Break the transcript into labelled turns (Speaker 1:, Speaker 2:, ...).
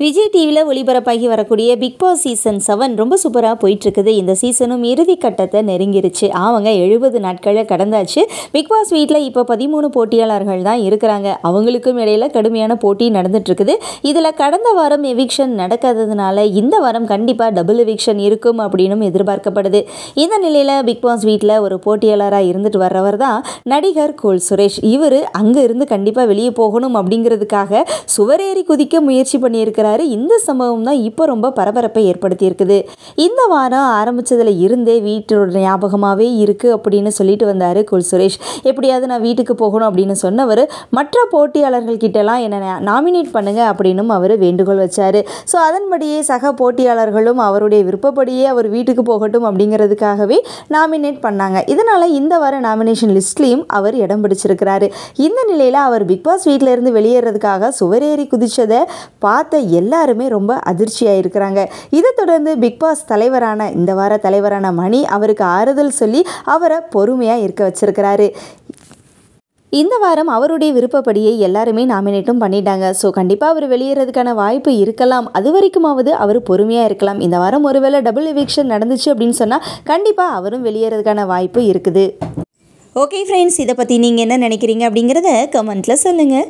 Speaker 1: விஜய் டிவியில் ஒளிபரப்பாகி வரக்கூடிய big Boss season seven ரொம்ப சூப்பராக போயிட்டுருக்குது. இந்த சீசனும் இறுதி கட்டத்தை நெருங்கிருச்சு. அவங்க எழுபது நாட்களை கடந்தாச்சு. பிக் பாஸ் வீட்டில் இப்போ பதிமூணு போட்டியாளர்கள் தான் இருக்கிறாங்க. அவங்களுக்கும் இடையில கடுமையான போட்டி நடந்துட்டுருக்குது. இதில் கடந்த வாரம் எவிக்ஷன் நடக்காததுனால இந்த வாரம் கண்டிப்பாக டபுள் எவிக்ஷன் இருக்கும் அப்படின்னும் எதிர்பார்க்கப்படுது. இந்த நிலையில் பிக் பாஸ் வீட்டில் ஒரு போட்டியாளராக இருந்துட்டு வர்றவர் தான் நடிகர் கோல் சுரேஷ். இவர் அங்கே இருந்து கண்டிப்பாக வெளியே போகணும் அப்படிங்கிறதுக்காக சுவரேறி குதிக்க முயற்சி பண்ணியிருக்கிறார். இந்த சம்பவம் தான் இப்போ ரொம்ப பரபரப்பை ஏற்படுத்தியிருக்குது. இந்த வாரம் ஆரம்பித்ததில் இருந்தே வீட்டோட ஞாபகமாகவே இருக்குது அப்படின்னு சொல்லிட்டு வந்தார் குல் சுரேஷ். எப்படியாவது நான் வீட்டுக்கு போகணும் அப்படின்னு சொன்னவர் மற்ற போட்டியாளர்கள் கிட்டலாம் என்னை நாமினேட் பண்ணுங்க அப்படின்னும் அவர் வேண்டுகோள் வச்சார். ஸோ அதன்படியே சக போட்டியாளர்களும் அவருடைய விருப்பப்படியே அவர் வீட்டுக்கு போகட்டும் அப்படிங்கிறதுக்காகவே நாமினேட் பண்ணாங்க. இதனால் இந்த வார நாமினேஷன் லிஸ்ட்லேயும் அவர் இடம் பிடிச்சிருக்கிறாரு. இந்த நிலையில் அவர் பிக்பாஸ் வீட்டிலேருந்து வீட்டில் இருந்து வெளியேறதுக்காக சுவரேறி குதிச்சதை பார்த்த எல்லாருமே ரொம்ப அதிர்ச்சியாக இருக்கிறாங்க இதை தொடர்ந்து பிக் பாஸ் தலைவரான இந்த வார தலைவரான மணி அவருக்கு ஆறுதல் சொல்லி அவரை பொறுமையாக இருக்க வச்சிருக்கிறாரு. இந்த வாரம் அவருடைய விருப்பப்படியே எல்லாருமே நாமினேட்டும் பண்ணிட்டாங்க. ஸோ கண்டிப்பாக அவர் வெளியேறதுக்கான வாய்ப்பு இருக்கலாம். அது வரைக்குமாவது அவர் பொறுமையாக இருக்கலாம். இந்த வாரம் ஒருவேளை டபுள் எவிக்ஷன் நடந்துச்சு அப்படின்னு சொன்னால் கண்டிப்பாக அவரும் வெளியேறதுக்கான வாய்ப்பு இருக்குது. ஓகே ஃப்ரெண்ட்ஸ் இதை பற்றி நீங்கள் என்ன நினைக்கிறீங்க அப்படிங்கிறத கமெண்ட்டில் சொல்லுங்கள்